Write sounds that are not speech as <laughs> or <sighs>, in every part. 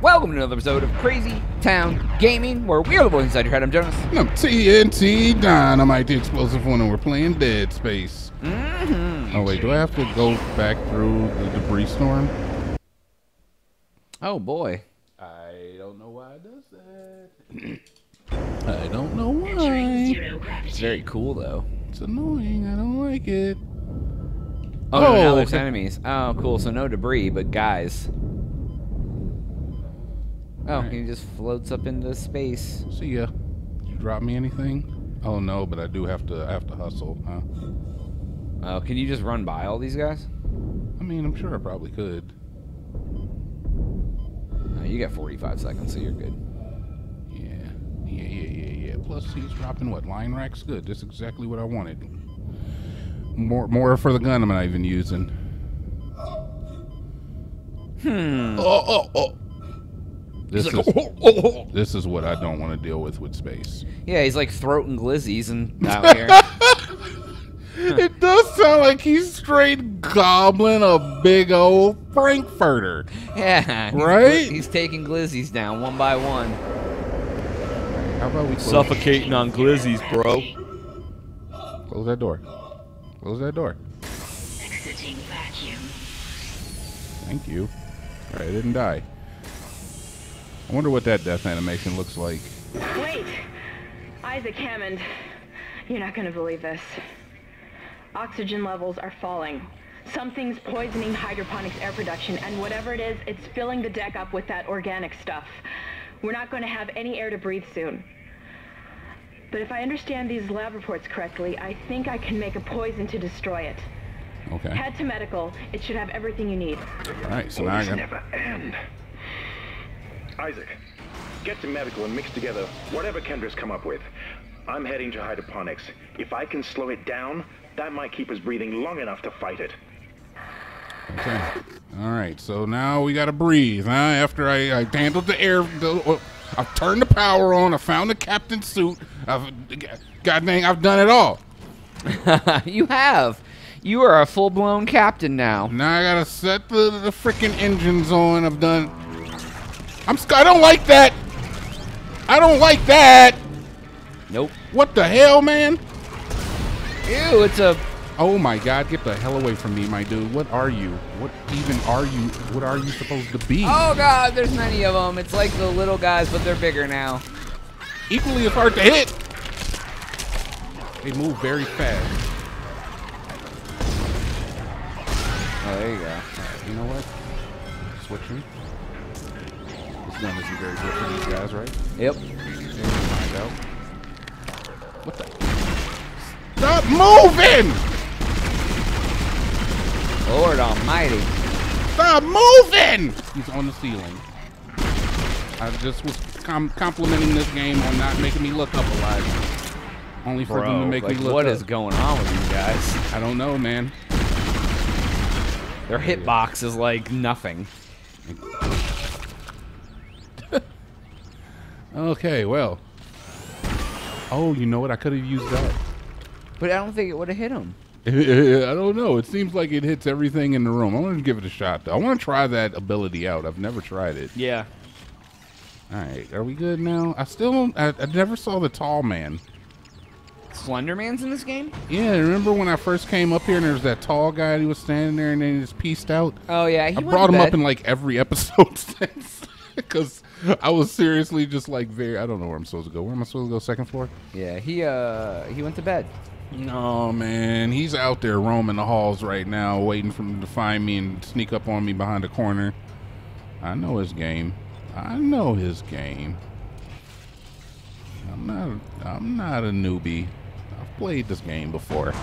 Welcome to another episode of Crazy Town Gaming, where we are the boys inside your head. I'm Jonaas. I'm TNT Dinomight, the explosive one, and we're playing Dead Space. Mm-hmm. Oh wait, do I have to go back through the debris storm? Oh boy. I don't know why it does that. <clears throat> I don't know why. It's very cool though. It's annoying. I don't like it. Oh, no, now Oh, there's okay. enemies. Oh, cool. So no debris, but guys. Oh, Alright. he just floats up into space. See ya. Did you drop me anything? Oh no, but I do have to. I have to hustle, huh? Oh, can you just run by all these guys? I mean, I'm sure I probably could. Oh, you got 45 seconds, so you're good. Yeah, yeah, yeah, yeah. Plus, he's dropping what line racks? Good. That's exactly what I wanted. More, more for the gun I'm not even using. Hmm. Oh, oh, oh. This He's is <laughs> "Oh, oh, oh." this is what I don't want to deal with with space. Yeah, he's like throating glizzies and out <laughs> here. it does sound like he's straight gobbling a big old frankfurter. <laughs> yeah. he's- Right? He's taking glizzies down one by one. How about we close, Suffocating on glizzies, bro. close that door? Close that door. Exiting vacuum. Thank you. All right, I didn't die. I wonder what that death animation looks like. Wait! Isaac Hammond. You're not gonna believe this. Oxygen levels are falling. Something's poisoning hydroponics air production, and whatever it is, it's filling the deck up with that organic stuff. We're not going to have any air to breathe soon. But if I understand these lab reports correctly, I think I can make a poison to destroy it. Okay. Head to medical. It should have everything you need. All right, so now I this got. never end. Isaac, get to medical and mix together whatever Kendra's come up with. I'm heading to hydroponics. If I can slow it down, that might keep us breathing long enough to fight it. Okay. All right, so now we gotta breathe, huh? After I, I handled the air, the, uh, I've turned the power on. I found the captain's suit. I've, God dang, I've done it all. <laughs> you have. You are a full blown captain now. Now I gotta set the, the freaking engines on. I've done. I'm. I don't like that. I don't like that. Nope. What the hell, man? Ew, it's a. Oh my God! Get the hell away from me, my dude. What are you? What even are you? What are you supposed to be? Oh god, there's many of them. It's like the little guys, but they're bigger now. Equally as hard to hit. They move very fast. Oh, there you go. You know what? Switching. This gun isn't very good for these guys, right? Yep. Find out. What the? Stop moving! Lord Almighty. Stop moving! He's on the ceiling. I just was com- complimenting this game on not making me look up a lot. Only for them to make like, me look what up. is going on with you guys? I don't know, man. Their hitbox is like nothing. Okay, well. Oh, you know what? I could have used that. But I don't think it would have hit him. <laughs> I don't know. It seems like it hits everything in the room. I want to give it a shot, though. I want to try that ability out. I've never tried it. Yeah. All right, are we good now? I still don't. I, I never saw the tall man. Slenderman's in this game? Yeah, remember when I first came up here and there was that tall guy and he was standing there and then he just pieced out? Oh yeah, he I brought him up in like every <laughs> episode since. Because I was seriously just like very. I don't know where I'm supposed to go. Where am I supposed to go? Second floor? Yeah, he uh he went to bed. No, man. He's out there roaming the halls right now, waiting for him to find me and sneak up on me behind a corner. I know his game. I know his game. I'm not. I'm not a newbie. I've played this game before.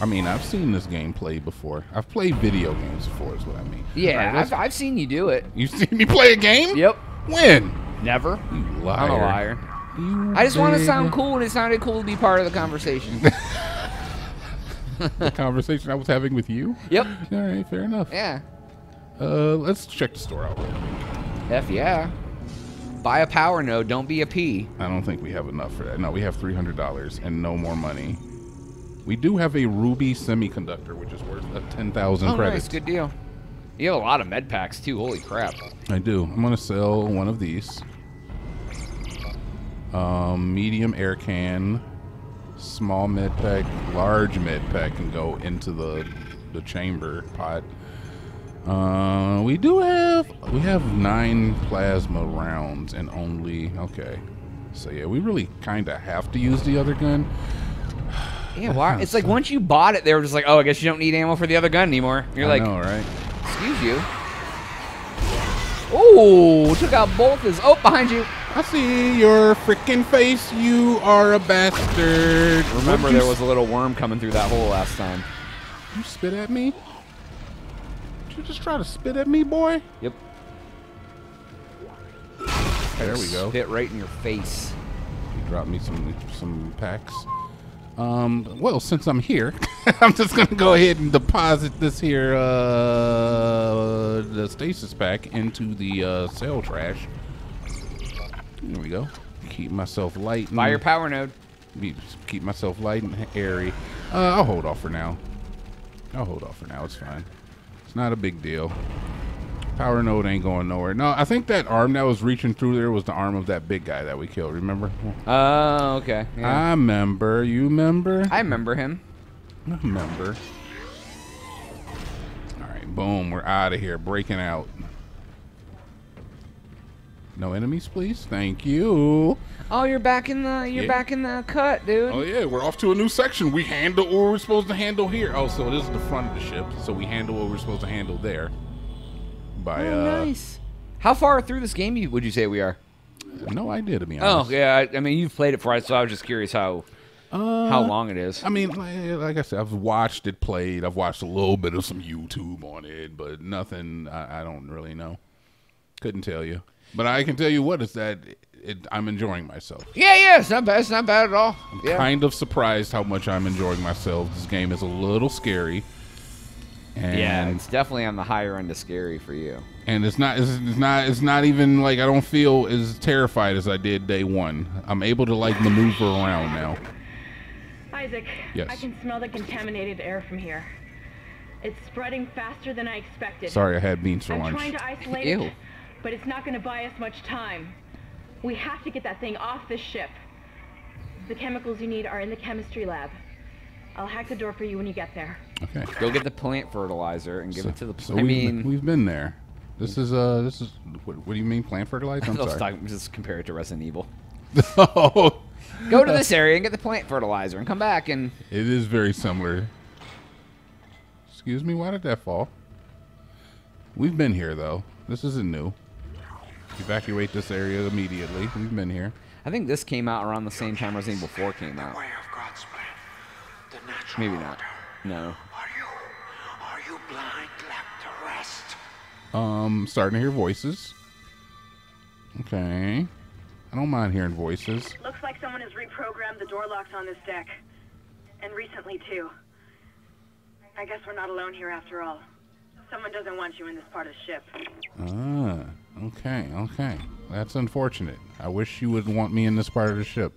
I mean, I've seen this game played before. I've played video games before, is what I mean. Yeah, right, I've, I've seen you do it. You've seen me play a game? Yep. When? Never. You liar. I'm a liar. I just want to sound cool, and it sounded cool to be part of the conversation. <laughs> The conversation I was having with you. yep. All right, fair enough. Yeah. Uh, let's check the store out. F yeah. buy a power node. Don't be a P. I don't think we have enough for that. No, we have three hundred dollars and no more money. We do have a ruby semiconductor, which is worth ten thousand Oh, credits. nice. Good deal. You have a lot of med packs too. Holy crap. I do. I'm gonna sell one of these. Um, medium air can, small med pack, large med pack can go into the the chamber pot. Uh, we do have we have nine plasma rounds and only okay. So yeah, we really kind of have to use the other gun. <sighs> Yeah, why? It's like once you bought it, they were just like, oh, I guess you don't need ammo for the other gun anymore. You're I like, know, right? excuse you. Oh, took out both his. Oh, behind you. I see your freaking face. You are a bastard. Remember, there was a little worm coming through that hole last time. You spit at me? Did you just try to spit at me, boy? Yep. There we go. Spit right in your face. You dropped me some some packs. Um, well, since I'm here, <laughs> I'm just gonna go ahead and deposit this here uh the stasis pack into the uh sale trash. There we go. Keep myself light. And Buy your power node. keep myself light and airy. Uh, I'll hold off for now. I'll hold off for now. It's fine. It's not a big deal. Power node ain't going nowhere. No, I think that arm that was reaching through there was the arm of that big guy that we killed. Remember? Oh, okay. Yeah. I remember. You remember? I remember him. I remember. All right, boom. We're out of here. Breaking out. No enemies, please. Thank you. Oh, you're back in the you're Yeah. back in the cut, dude. Oh yeah, we're off to a new section. We handle what we're supposed to handle here. Oh, so this is the front of the ship. So we handle what we're supposed to handle there. By Oh, uh, nice. How far through this game would you say we are? no idea to be honest. Oh, yeah. I, I mean, you've played it for us, so I was just curious how Uh, how long it is. I mean, like, like I said, I've watched it played. I've watched a little bit of some YouTube on it, but nothing. I, I don't really know. Couldn't tell you. But I can tell you what is that it, I'm enjoying myself. Yeah, yeah. It's not bad. It's not bad at all. Yeah. Kind of surprised how much I'm enjoying myself. This game is a little scary. And yeah, it's definitely on the higher end of scary for you. and it's not it's, it's not it's not even like I don't feel as terrified as I did day one. I'm able to like maneuver around now. Isaac, Yes. I can smell the contaminated air from here. It's spreading faster than I expected. Sorry, I had beans for I'm lunch. trying to isolate Ew. It, but it's not going to buy us much time. We have to get that thing off this ship. The chemicals you need are in the chemistry lab. I'll hack the door for you when you get there. Okay. Go get the plant fertilizer and give it to the. So I we've, mean, we've been there. This is uh this is what, what do you mean plant fertilizer? I'm <laughs> sorry. talk, just compare it to Resident Evil. oh, <laughs> Go to this area and get the plant fertilizer and come back and it is very similar. Excuse me, why did that fall? We've been here though. This isn't new. Evacuate this area immediately. We've been here. I think this came out around the same time Resident Evil 4 came out. Way of God's plan. The natural Maybe not. order. No. Are you, are you blind left to rest? Um, starting to hear voices. Okay. I don't mind hearing voices. Looks like someone has reprogrammed the door locks on this deck. And recently, too. I guess we're not alone here after all. Someone doesn't want you in this part of the ship. Ah, okay, okay. That's unfortunate. I wish you would want me in this part of the ship.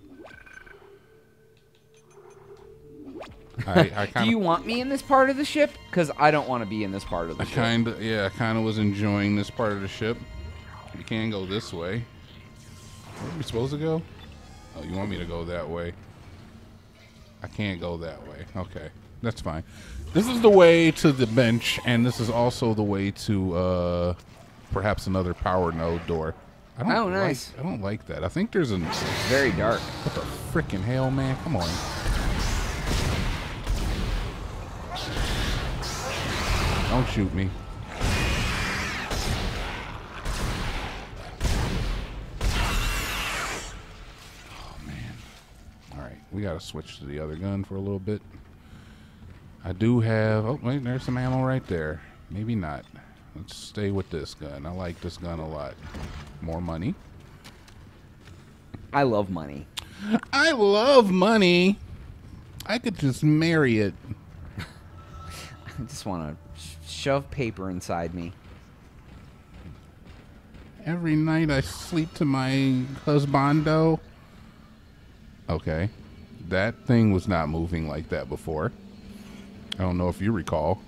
<laughs> I, I Do you want me in this part of the ship? Because I don't want to be in this part of the I ship. kind of, yeah, I kind of was enjoying this part of the ship. We can go this way. Where are we supposed to go? Oh, you want me to go that way? I can't go that way. Okay, that's fine. This is the way to the bench, and this is also the way to uh, perhaps another power node door. I don't Oh, like- nice. I don't like that. I think there's an Very dark. what the freaking hell, man? Come on. Don't shoot me. Oh man. All right, we gotta switch to the other gun for a little bit. I do have. Oh wait, there's some ammo right there. Maybe not. Let's stay with this gun. I like this gun a lot. More money. I love money. I love money. I could just marry it. <laughs> I just want to sh- shove paper inside me. Every night I sleep to my husbando. Okay. That thing was not moving like that before. I don't know if you recall.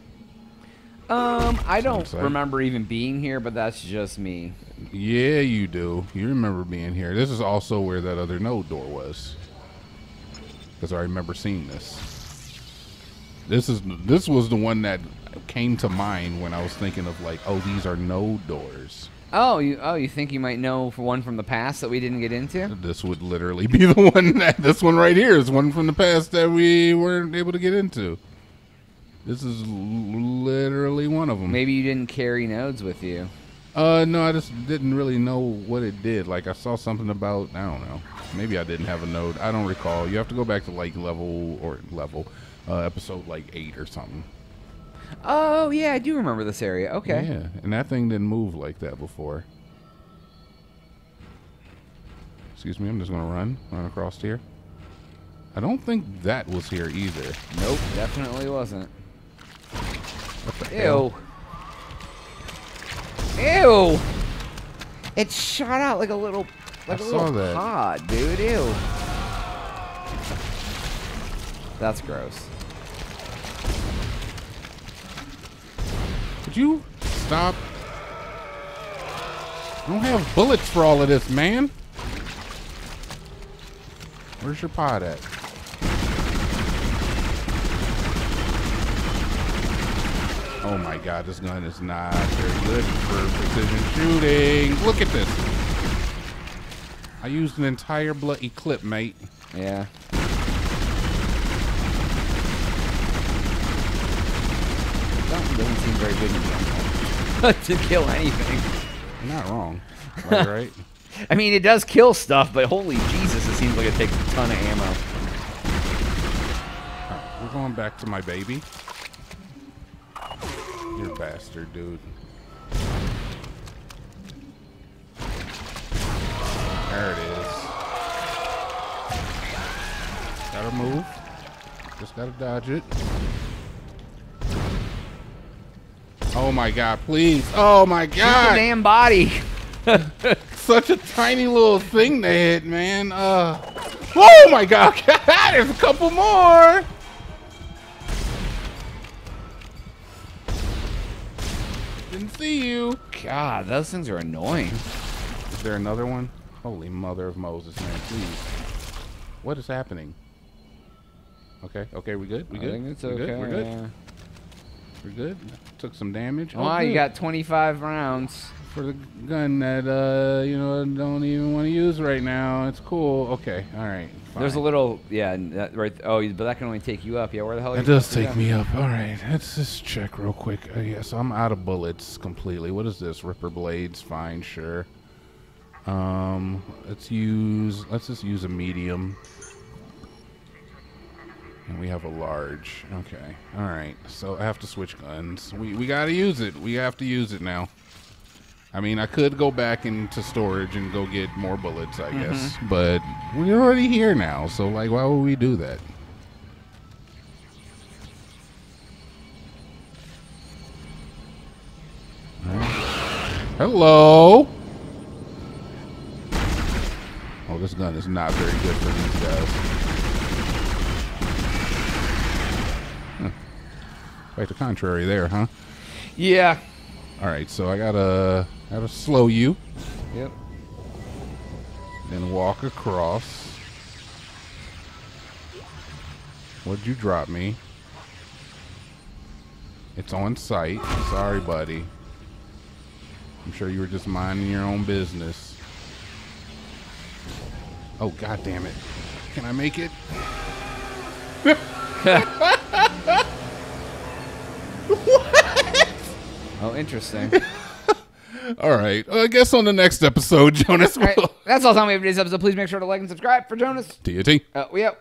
Um, I don't like- remember even being here, but that's just me. Yeah, you do. You remember being here. This is also where that other node door was. Because I remember seeing this. This is this was the one that came to mind when I was thinking of like, oh, these are node doors. Oh, you oh you think you might know for one from the past that we didn't get into? This would literally <laughs> be the one that this one right here is one from the past that we weren't able to get into. This is literally one of them. Maybe you didn't carry nodes with you. Uh, no, I just didn't really know what it did. Like I saw something about I don't know. Maybe I didn't have a node. I don't recall. You have to go back to like level or level, uh, episode like eight or something. Oh yeah, I do remember this area. Okay. Yeah, and that thing didn't move like that before. Excuse me, I'm just gonna run run across here. I don't think that was here either. Nope, definitely wasn't. What the hell? Ew. Ew. It shot out like a little, like I a little that. pod, dude. Ew. That's gross. Could you stop? I don't have bullets for all of this, man. Where's your pod at? Oh my god, this gun is not very good for precision shooting. Look at this. I used an entire bloody clip, mate. Yeah. Something doesn't seem very good in general. <laughs> to kill anything. You're not wrong. <laughs> Right, right? I mean, it does kill stuff, but holy Jesus, it seems like it takes a ton of ammo. Alright, we're going back to my baby. You're a bastard, dude. There it is. Gotta move. Just gotta dodge it. Oh my god, please. Oh my god. damn body. <laughs> <laughs> Such a tiny little thing to hit, man. Uh Oh my god. <laughs> There's a couple more. See you. God, those things are annoying. Is there another one? Holy mother of Moses, man, please. What is happening? Okay, okay, we good? We good? I good? think it's okay. Good? We're good? We're good? Took some damage. Oh, Wow, you got 25 rounds. For the gun that, uh, you know, I don't even want to use right now. It's cool. Okay, alright. There's a little, yeah, that right. Oh, but that can only take you up. Yeah, where the hell? Are It does take me up. Alright, let's just check real quick. Uh, yeah, so I'm out of bullets completely. What is this? Ripper blades? Fine, sure. Um, let's use, let's just use a medium. And we have a large. Okay. All right. So I have to switch guns. We we got to use it. We have to use it now. I mean, I could go back into storage and go get more bullets, I mm-hmm. guess. But we're already here now. So like why would we do that? Hello. Oh, this gun is not very good for these guys. Huh. Quite the contrary there, huh? Yeah. All right, so I gotta gotta slow you, Yep. then walk across. What'd you drop me? It's on site. Sorry, buddy. I'm sure you were just minding your own business. Oh, god damn it. Can I make it? <laughs> what? <laughs> Oh, interesting. <laughs> All right. I guess on the next episode, <laughs> Jonaas all right, will. that's all time we have for today's episode. Please make sure to like and subscribe for Jonaas. TNT. Uh, we out.